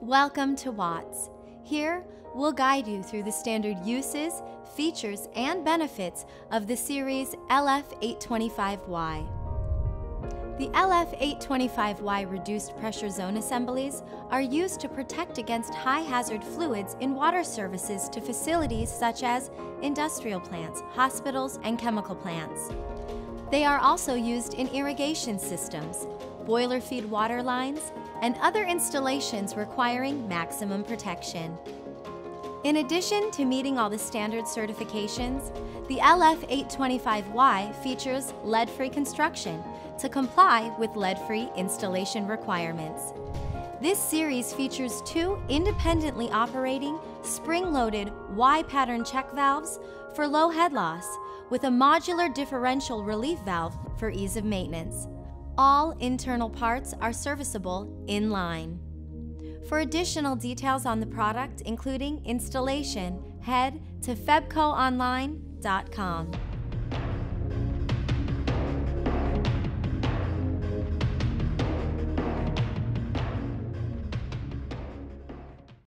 Welcome to Watts. Here, we'll guide you through the standard uses, features, and benefits of the series LF825Y. The LF825Y reduced pressure zone assemblies are used to protect against high hazard fluids in water services to facilities such as industrial plants, hospitals, and chemical plants. They are also used in irrigation systems, boiler feed water lines, and other installations requiring maximum protection. In addition to meeting all the standard certifications, the LF825Y features lead-free construction to comply with lead-free installation requirements. This series features two independently operating, spring-loaded Y-pattern check valves for low head loss with a modular differential relief valve for ease of maintenance. All internal parts are serviceable in line. For additional details on the product, including installation, head to febcoonline.com.